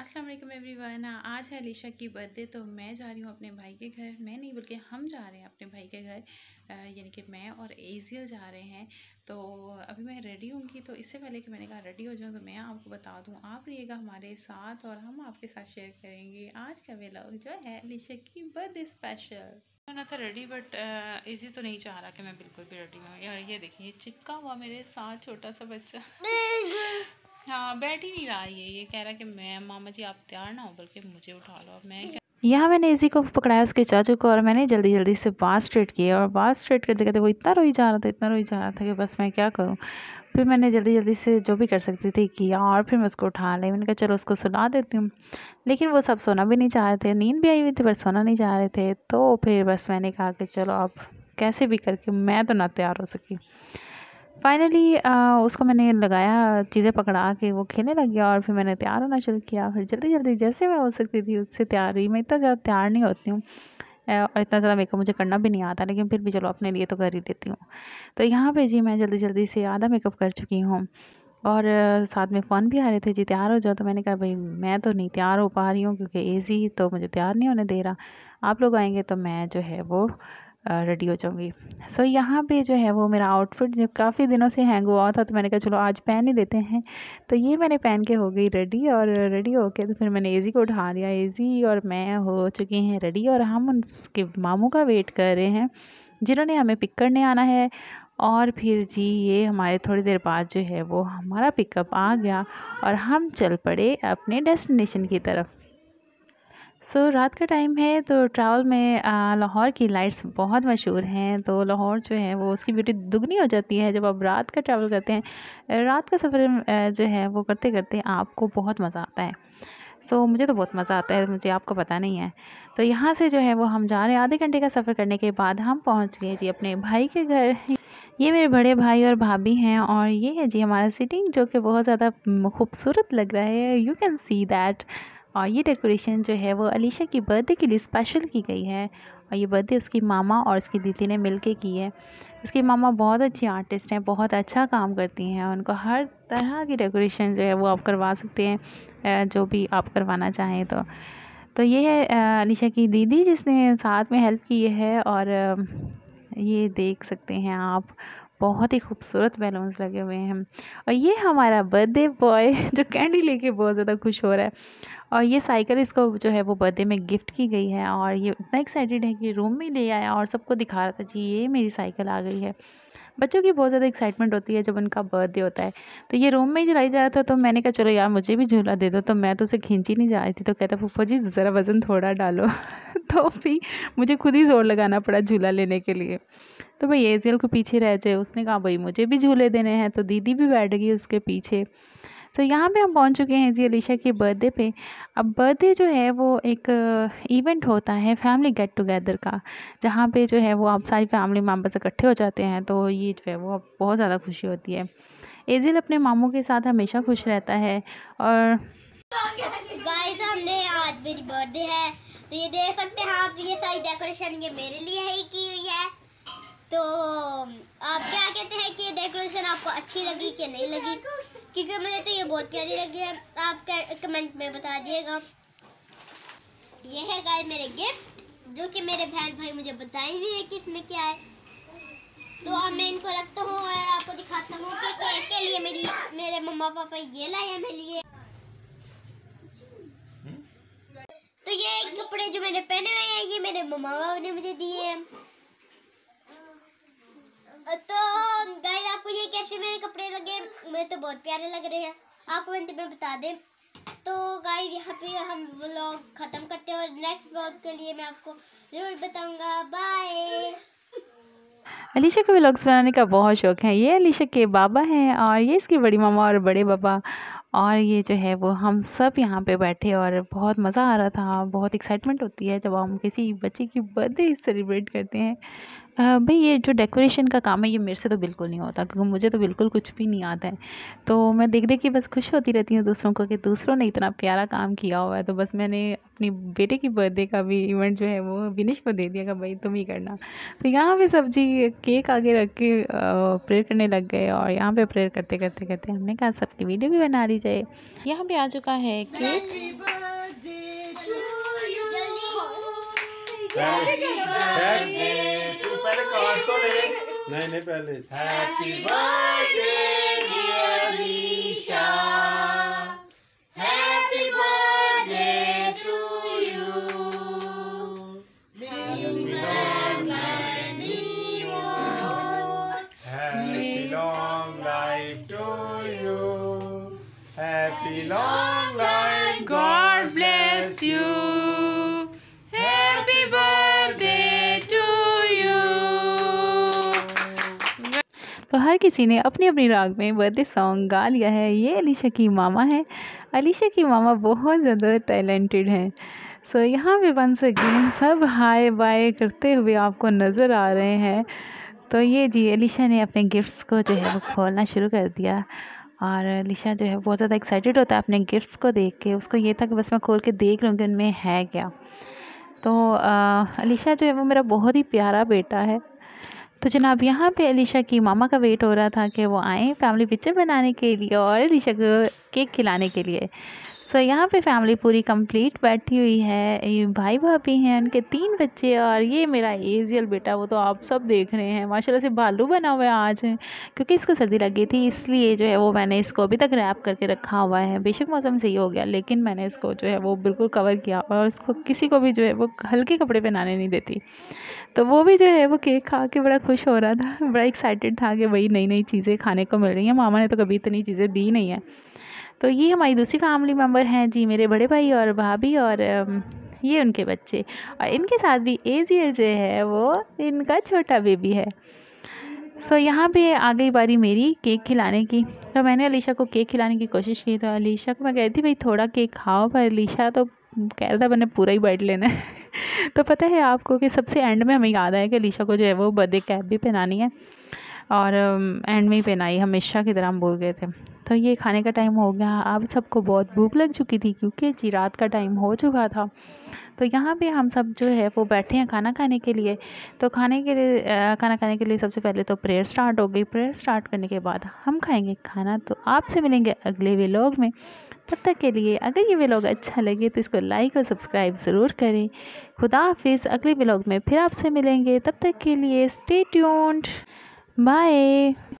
अस्सलाम वालेकुम एवरीवन आज है अलीशा की बर्थडे तो मैं जा रही हूँ अपने भाई के घर। मैं नहीं बल्कि हम जा रहे हैं अपने भाई के घर यानी कि मैं और एजियल जा रहे हैं। तो अभी मैं रेडी होंगी तो इससे पहले कि मैंने कहा रेडी हो जाऊँ तो मैं आपको बता दूँ आप रहिएगा हमारे साथ और हम आपके साथ शेयर करेंगे आज का व्लॉग जो है अलीशा की बर्थडे स्पेशल। ना था रेडी बट इजी तो नहीं चाह रहा कि मैं बिल्कुल भी रेडी हूँ। यार ये देखिए चिपका हुआ मेरे साथ छोटा सा बच्चा। हाँ बैठ ही नहीं रहा ये। ये कह रहा कि मैं, मामा जी, आप तैयार ना हो, बल्कि मुझे उठा लो। मैं यहाँ मैंने इसी को पकड़ाया, उसके चाचू को, और मैंने जल्दी जल्दी से बात स्ट्रेट किया और बात स्ट्रेट करते करते वो इतना रोई जा रहा था, इतना रोई जा रहा था कि बस मैं क्या करूँ? फिर मैंने जल्दी जल्दी से जो भी कर सकती थी किया, और फिर मैं उसको उठा ली। मैंने कहा, चलो, उसको सुला देती हूँ। लेकिन वो सब सोना भी नहीं चाह रहे थे, नींद भी आई हुई थी, पर सोना नहीं चाह रहे थे। तो फिर बस मैंने कहा कि, चलो, अब कैसे भी करके मैं तो ना तैयार हो सकी। फाइनली उसको मैंने लगाया, चीज़ें पकड़ा के वो खेलने लग गया और फिर मैंने तैयार होना शुरू किया। फिर जल्दी जल्दी जैसे मैं हो सकती थी उससे तैयार। हुई मैं इतना ज़्यादा तैयार नहीं होती हूँ और इतना ज़्यादा मेकअप मुझे करना भी नहीं आता, लेकिन फिर भी चलो अपने लिए तो कर ही लेती हूँ। तो यहाँ पे जी मैं जल्दी जल्दी से आधा मेकअप कर चुकी हूँ। और साथ में फ़ोन भी आ रहे थे, जी तैयार हो जाओ। तो मैंने कहा, भाई, मैं तो नहीं तैयार हो पा रही हूँ क्योंकि एजी तो मुझे तैयार नहीं होने दे रहा। आप लोग आएँगे तो मैं जो है वो रेडी हो जाऊँगी। सो so, यहाँ पे जो है वो मेरा आउटफिट जो काफ़ी दिनों से हैंग हुआ था तो मैंने कहा चलो आज पहन ही लेते हैं। तो ये मैंने पहन के हो गई रेडी और रेडी हो के तो फिर मैंने एजी को उठा लिया। एजी और मैं हो चुकी हैं रेडी और हम उनके मामू का वेट कर रहे हैं जिन्होंने हमें पिक करने आना है। और फिर जी ये हमारे थोड़ी देर बाद जो है वो हमारा पिकअप आ गया और हम चल पड़े अपने डेस्टिनेशन की तरफ़। सो so, रात का टाइम है तो ट्रैवल में लाहौर की लाइट्स बहुत मशहूर हैं। तो लाहौर जो है वो उसकी ब्यूटी दुगनी हो जाती है जब आप रात का ट्रैवल करते हैं। रात का सफ़र जो है वो करते करते आपको बहुत मज़ा आता है। सो so, मुझे तो बहुत मज़ा आता है मुझे आपको पता नहीं है। तो यहाँ से जो है वो हम जा रहे हैं आधे घंटे का सफ़र करने के बाद हम पहुँच गए जी अपने भाई के घर। ये मेरे बड़े भाई और भाभी हैं और ये है जी हमारा सिटिंग जो कि बहुत ज़्यादा खूबसूरत लग रहा है। यू कैन सी दैट और ये डेकोरेशन जो है वो अलीशा की बर्थडे के लिए स्पेशल की गई है और ये बर्थडे उसकी मामा और उसकी दीदी ने मिल के की है। उसकी मामा बहुत अच्छी आर्टिस्ट हैं, बहुत अच्छा काम करती हैं उनको हर तरह की डेकोरेशन जो है वो आप करवा सकते हैं जो भी आप करवाना चाहें तो। तो ये है अलीशा की दीदी जिसने साथ में हेल्प की है और ये देख सकते हैं आप। बहुत ही खूबसूरत बैलून्स लगे हुए हैं। और ये हमारा बर्थडे बॉय जो कैंडी लेके बहुत ज़्यादा खुश हो रहा है। और ये साइकिल इसको जो है वो बर्थडे में गिफ्ट की गई है और ये इतना एक्साइटेड है कि रूम में ले आया और सबको दिखा रहा था जी ये मेरी साइकिल आ गई है। बच्चों की बहुत ज़्यादा एक्साइटमेंट होती है जब उनका बर्थडे होता है। तो ये रूम में ही जलाई जा रहा था तो मैंने कहा, चलो यार, मुझे भी झूला दे दो। तो मैं तो उसे खींची नहीं जा रही थी तो कहता, फूफा जी, ज़रा वज़न थोड़ा डालो। तो फिर मुझे खुद ही ज़ोर लगाना पड़ा झूला लेने के लिए। तो भाई एजियल को पीछे रह जाए, उसने कहा, भाई, मुझे भी झूले देने हैं। तो दीदी भी बैठ गई उसके पीछे। तो यहाँ पे हम पहुँच चुके हैं जी अलीशा के बर्थडे पे। अब बर्थडे जो है वो एक इवेंट होता है फैमिली गेट टुगेदर का, जहाँ पे जो है वो आप सारी फैमिली मेंबर्स इकट्ठे हो जाते हैं तो ये जो है वो बहुत ज़्यादा खुशी होती है। एजिल अपने मामों के साथ हमेशा खुश रहता है और गाइस हमने आज मेरी बर्थडे है तो ये देख सकते हैं आप, ये सारी डेकोरेशन ये मेरे लिए ही की हुई है। तो आप क्या कहते हैं कि डेकोरेशन आपको अच्छी लगी कि नहीं लगी? क्योंकि मुझे तो ये बहुत प्यारी लगी है। आप कमेंट में बता दिएगा। ये है गाय मेरे गिफ्ट जो कि मेरे बहन भाई मुझे बताए भी है गिफ्ट में क्या है। तो अब मैं इनको रखता हूँ और आपको दिखाता हूँ कि केक के लिए मेरी मेरे मम्मा पापा ये लाए हैं मेरे लिए। तो ये कपड़े जो मैंने पहने हुए हैं ये मेरे मम्मा पापा ने मुझे दिए हैं। तो गाइस आपको ये कैसे मेरे कपड़े लगे? मुझे तो बहुत प्यारे लग रहे हैं। आप कमेंट में बता दें। तो गाइस यहाँ पे हम व्लॉग ख़त्म करते हैं और नेक्स्ट व्लॉग के लिए मैं आपको ज़रूर बताऊँगा। बाय अलीशा को व्लॉग्स बनाने का बहुत शौक है। ये अलीशा के बाबा हैं और ये इसकी बड़ी मामा और बड़े बाबा। और ये जो है वो हम सब यहाँ पे बैठे और बहुत मज़ा आ रहा था। बहुत एक्साइटमेंट होती है जब हम किसी बच्चे की बर्थडे सेलिब्रेट करते हैं। भाई ये जो डेकोरेशन का काम है ये मेरे से तो बिल्कुल नहीं होता क्योंकि मुझे तो बिल्कुल कुछ भी नहीं आता है। तो मैं देख देख के बस खुश होती रहती हूँ दूसरों को कि दूसरों ने इतना प्यारा काम किया हुआ है तो बस मैंने अपने बेटे की बर्थडे का भी इवेंट जो है वो विनिश को दे दिया कि भाई तुम ही करना। तो यहाँ पे सब्ज़ी केक आगे रख के प्रेयर करने लग गए और यहाँ पे प्रेयर करते करते करते हमने कहा सबकी वीडियो भी बना ली जाए। यहाँ पे आ चुका है केक नहीं नहीं पहले happy birthday bless you. Happy birthday to you. तो हर किसी ने अपनी अपनी राग में बर्थडे सॉन्ग गा लिया है। ये अलीशा की मामा है। अलीशा की मामा बहुत ज़्यादा टैलेंटेड हैं। सो so, यहाँ पे वंस अगेन सब हाय बाय करते हुए आपको नज़र आ रहे हैं। तो ये जी अलीशा ने अपने गिफ्ट्स को जो है वो खोलना शुरू कर दिया। और लिशा जो है बहुत ज़्यादा एक्साइटेड होता है अपने गिफ्ट्स को देख के। उसको ये था कि बस मैं खोल के देख लूँ कि उनमें है क्या? तो अलीशा जो है वो मेरा बहुत ही प्यारा बेटा है। तो जनाब, यहाँ पे अलीशा की मामा का वेट हो रहा था कि वो आए फैमिली पिक्चर बनाने के लिए और अलीशा को केक खिलाने के लिए। सो so, यहाँ पे फैमिली पूरी कंप्लीट बैठी हुई है। ये भाई भाभी हैं उनके तीन बच्चे और ये मेरा एजियल बेटा वो तो आप सब देख रहे हैं। माशाल्लाह से भालू बना हुआ है आज क्योंकि इसको सर्दी लगी थी इसलिए जो है वो मैंने इसको अभी तक रैप करके रखा हुआ है। बेशक मौसम सही हो गया लेकिन मैंने इसको जो है वो बिल्कुल कवर किया और इसको किसी को भी जो है वो हल्के कपड़े पहनाने नहीं देती। तो वो भी जो है वो केक खा के बड़ा खुश हो रहा था बड़ा एक्साइटेड था कि वही नई नई चीज़ें खाने को मिल रही हैं। मामा ने तो कभी इतनी चीज़ें दी नहीं है। तो ये हमारी दूसरी फैमिली मेंबर हैं जी मेरे बड़े भाई और भाभी और ये उनके बच्चे। और इनके साथ भी एज एजियर जो है वो इनका छोटा बेबी है। सो so, यहाँ पे आ गई बारी मेरी केक खिलाने की। तो मैंने अलीशा को केक खिलाने की कोशिश की तो अलीशा को मैं कहती थी भाई थोड़ा केक खाओ। पर अलीशा तो कह रहा था मैंने पूरा ही बैठ लेना तो पता है आपको कि सबसे एंड में हमें याद आया कि अलीशा को जो है वो बर्थडे कैप भी पहनानी है। और एंड में ही पहनाई हमेशा की तरह हम बोल गए थे। तो ये खाने का टाइम हो गया। अब सबको बहुत भूख लग चुकी थी क्योंकि जी रात का टाइम हो चुका था। तो यहाँ पे हम सब जो है वो बैठे हैं खाना खाने के लिए। तो खाने के लिए अ, खाना खाने के लिए सबसे पहले तो प्रेयर स्टार्ट हो गई। प्रेयर स्टार्ट करने के बाद हम खाएँगे खाना। तो आपसे मिलेंगे अगले व्लॉग में। तब तक के लिए अगर ये व्लॉग अच्छा लगे तो इसको लाइक और सब्सक्राइब ज़रूर करें। खुदा हाफिज़। अगले व्लॉग में फिर आपसे मिलेंगे। तब तक के लिए स्टे ट्यून्ड बाय